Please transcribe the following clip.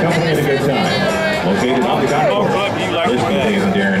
Come and a good time. Located on the golf club, you like this contains Darren.